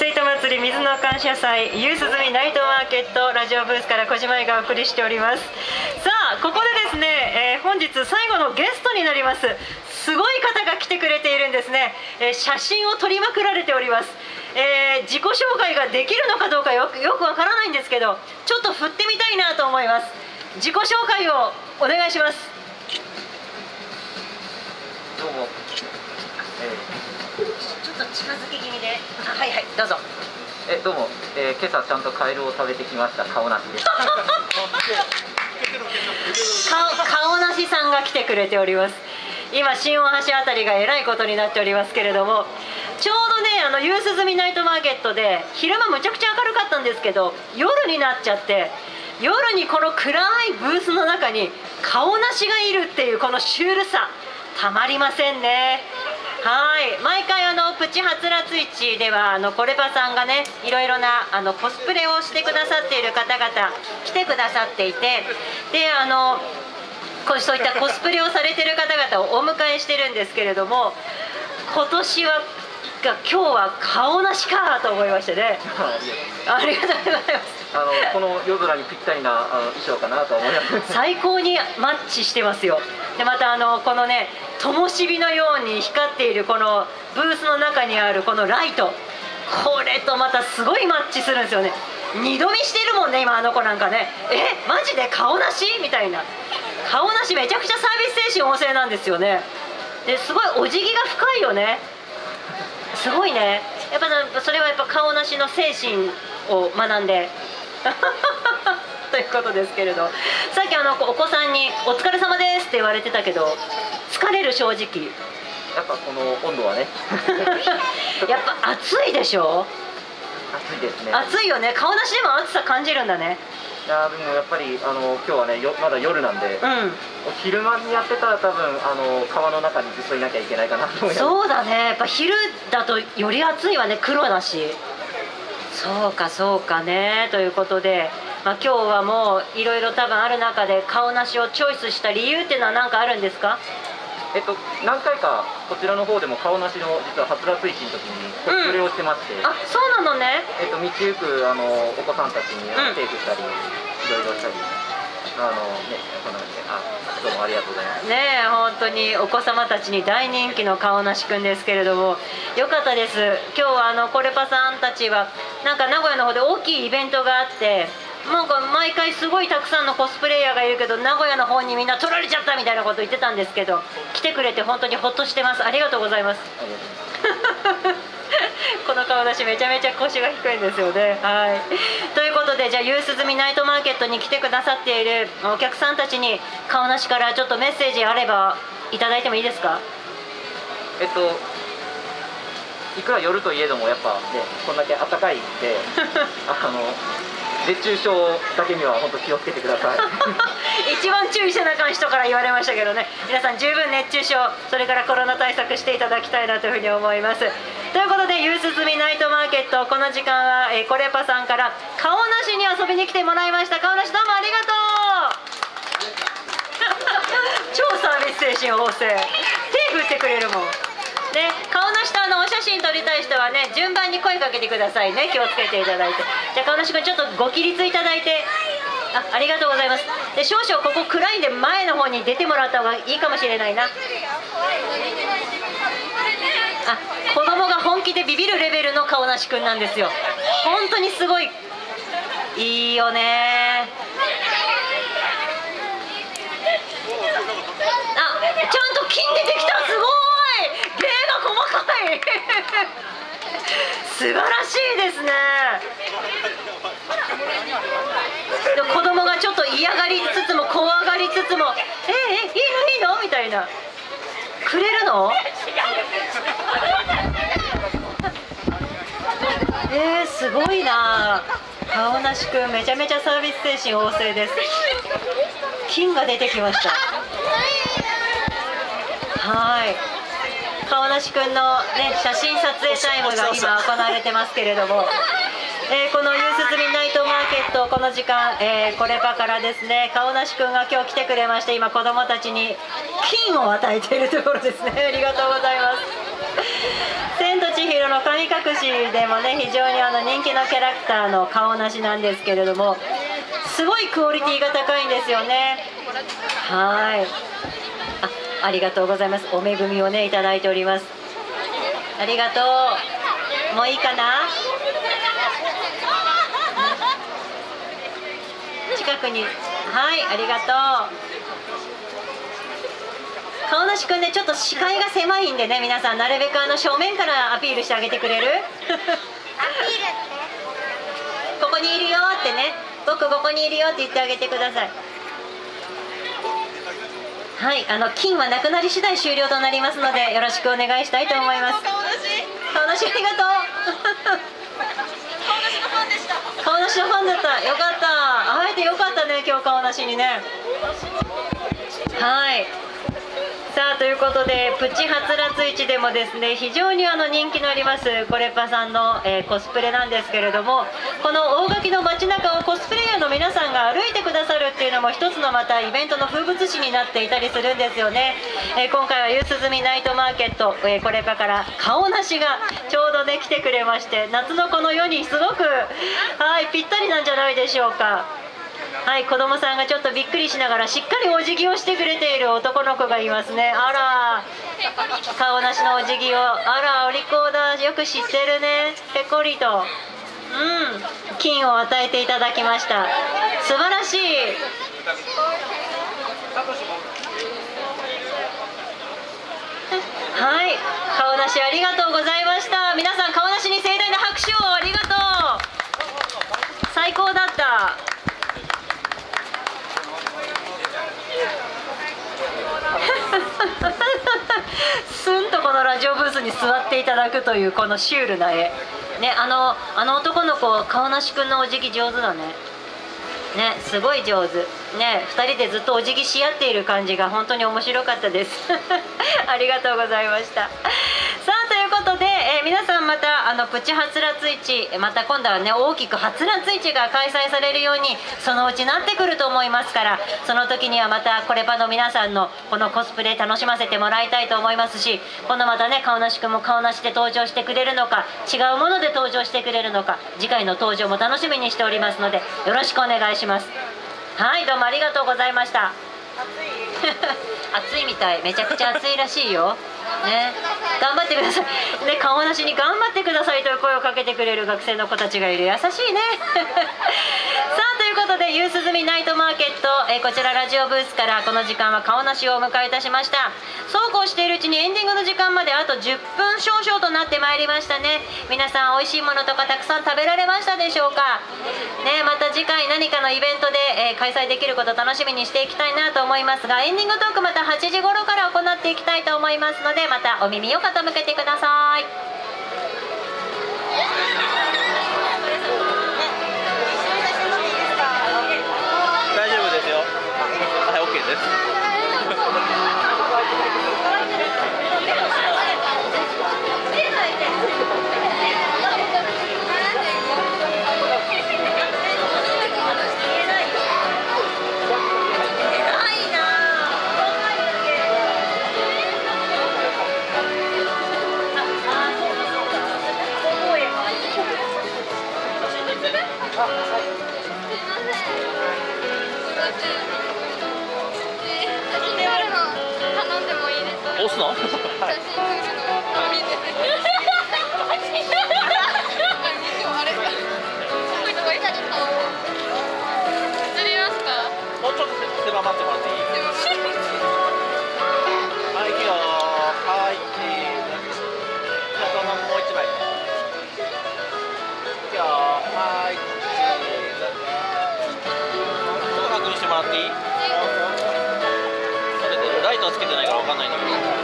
生徒祭り水の感謝祭夕涼みナイトマーケットラジオブースから小島井がお送りしております。さあここでですね、えー、本日最後のゲストになります。すごい方が来てくれているんですね、えー、写真を撮りまくられております。えー、自己紹介ができるのかどうかよくよくわからないんですけどちょっと振ってみたいなと思います。自己紹介をお願いします。どうも、えー、と近づき気味で。はいはい。どうぞ。えどうも、えー、今朝ちゃんとカエルを食べてきました。顔なしです。顔顔なしさんが来てくれております。今新大橋あたりがえらいことになっておりますけれども。ちょうどねあの夕涼みナイトマーケットで昼間むちゃくちゃ明るかったんですけど夜になっちゃって夜にこの暗いブースの中に顔なしがいるっていうこのシュールさ。たまりませんねはい。毎回あのプチはつらつ市ではあのコレパさんがねいろいろなあのコスプレをしてくださっている方々来てくださっていてであのこうそういったコスプレをされてる方々をお迎えしてるんですけれども今年はが今日は顔なしかと思いましてね。ありがとうございます。あのこの夜空にぴったりなあの衣装かなと思います。最高にマッチしてますよでまたあのこのね灯火のように光っているこのブースの中にあるこのライト。これとまたすごいマッチするんですよね。二度見してるもんね今あの子なんかね。えマジで顔なし？みたいな。顔なしめちゃくちゃサービス精神旺盛なんですよね。ですごいお辞儀が深いよね。すごいね。やっぱそれはやっぱ顔なしの精神を学んで。いうことですけれど。さっきあのお子さんに「お疲れ様です」って言われてたけど疲れる正直。やっぱこの温度はね。やっぱ暑いでしょ？暑いですね。暑いよね。顔なしでも暑さ感じるんだね。いやでもやっぱりあの今日はねよまだ夜なんで、うん、昼間にやってたら多分あの川の中にずっといなきゃいけないかなと思います。そうだね。やっぱ昼だとより暑いわね。黒だし。そうかそうかね。ということで、まあ、今日はもういろいろ多分ある中で顔なしをチョイスした理由っていうのは何かあるんですか？えっと、何回かこちらの方でも顔なしの実は初脱水期の時にコスプレをしてまして、うん、あそうなのね、えっと、道行くあのお子さんたちにテープしたり、うん、いろいろしたりあのねそんな感じで。あどうもありがとうございます。ねえ本当にお子様たちに大人気の顔なしくんですけれども。よかったです。今日はあのコレパさんたちはなんか名古屋の方で大きいイベントがあってなんか毎回すごいたくさんのコスプレイヤーがいるけど名古屋の方にみんな取られちゃったみたいなこと言ってたんですけど来てくれて本当にほっとしてます。ありがとうございます。この顔出しめちゃめちゃ腰が低いんですよね。はい。ということでじゃあ夕涼みナイトマーケットに来てくださっているお客さんたちに顔なしからちょっとメッセージあればいただいてもいいですか？えっといくら夜といえどもやっぱねこんだけ暖かいんで あの熱中症だけには本当気をつけてください。一番注意せなあかん人から言われましたけどね。皆さん十分熱中症それからコロナ対策していただきたいなというふうに思います。ということで夕涼みナイトマーケットこの時間は、えー、コレパさんから顔なしに遊びに来てもらいました。顔なしどうもありがとう。超サービス精神旺盛。手振ってくれるもんで顔の下のお写真撮りたい人はね順番に声かけてくださいね。気をつけていただいて。じゃあ顔の下ちょっとご起立いただいて。あありがとうございます。で少々ここ暗いんで前の方に出てもらった方がいいかもしれないな。あ子供が本気でビビるレベルの顔なしくんなんですよ。本当にすごい。いいよね。あちゃんと金出てきた。すごい。芸が細かい。素晴らしいですね。で子供がちょっと嫌がりつつも怖がりつつも「ええいいのいいの?」みたいな「くれるの?」えー、すごいな。顔なしくめちゃめちゃサービス精神旺盛です。金が出てきました。はい。顔なしくんの、ね、写真撮影タイムが今行われてますけれども。えー、この夕涼みナイトマーケットこの時間、えー、こればからですね顔なしくんが今日来てくれまして今子供たちに金を与えているところですね。ありがとうございます。千と千尋の神隠し市でもね非常にあの人気のキャラクターの顔なしなんですけれどもすごいクオリティが高いんですよね。はいあありがとうございます。お恵みをねいただいております。ありがとう。もういいかな？近くに。はいありがとう。顔なしくんねちょっと視界が狭いんでね皆さんなるべくあの正面からアピールしてあげてくれる？ここにいるよってね。僕ここにいるよって言ってあげてくださいはいあの金はなくなり次第終了となりますのでよろしくお願いしたいと思います。顔なしありがとう。顔なしのファンだった。よかった。会えてよかったね今日顔なしにね。はいさあということでプチはつらつ市でもですね非常にあの人気のありますコレパさんの、えー、コスプレなんですけれどもこの大垣の街中をコスプレイヤーの皆さんが歩いてくださるっていうのも一つのまたイベントの風物詩になっていたりするんですよね、えー、今回は夕涼みナイトマーケット、えー、コレパから顔なしがちょうどね来てくれまして夏のこの世にすごくはいぴったりなんじゃないでしょうか。はい子供さんがちょっとびっくりしながらしっかりお辞儀をしてくれている男の子がいますね。あら顔なしのお辞儀を。あらお利口だ。よく知ってるね。ペコリと。うん。金を与えていただきました。素晴らしい。はい。顔なしありがとうございました。皆さん顔なしに盛大な拍手を。ありがとう。最高だったすんとこのラジオブースに座っていただくというこのシュールな絵。ねあのあの男の子顔なしくんのお辞儀上手だね。ねすごい上手。ね2人でずっとお辞儀し合っている感じが本当に面白かったです。ありがとうございました。で、皆さんまたあのプチはつらつ市また今度はね大きくはつらつ市が開催されるようにそのうちなってくると思いますからその時にはまたこれパの皆さんのこのコスプレ楽しませてもらいたいと思いますし今度またね顔なしくも顔なしで登場してくれるのか違うもので登場してくれるのか次回の登場も楽しみにしておりますのでよろしくお願いします。はいどうもありがとうございました。暑いみたい。めちゃくちゃ暑いらしいよ。ね。頑張ってください。ね顔なしに頑張ってくださいという声をかけてくれる学生の子たちがいる。優しいね。夕涼みナイトマーケット、えー、こちらラジオブースからこの時間は顔なしをお迎えいたしました。そうこうしているうちにエンディングの時間まであと10分少々となってまいりましたね。皆さん美味しいものとかたくさん食べられましたでしょうか。ねまた次回何かのイベントで、えー、開催できること楽しみにしていきたいなと思いますがエンディングトークまた8時頃から行っていきたいと思いますのでまたお耳を傾けてください。押すのライトはつけてないから分かんないんだけど。